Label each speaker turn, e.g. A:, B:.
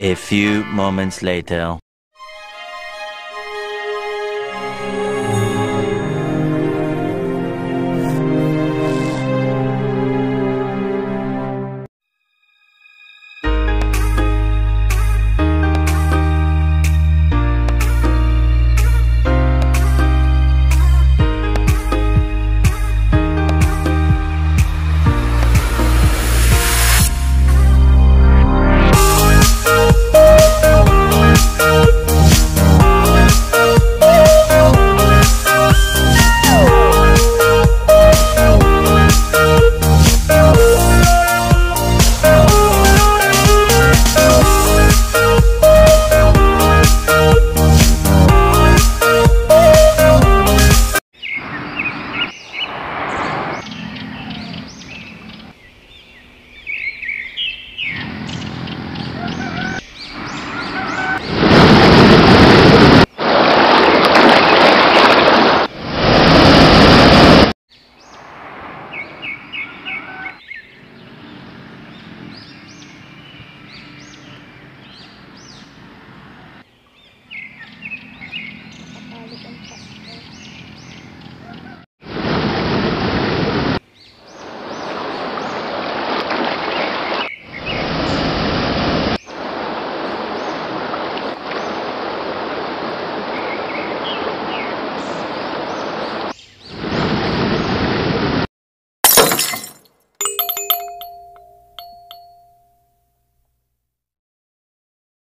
A: A few moments later.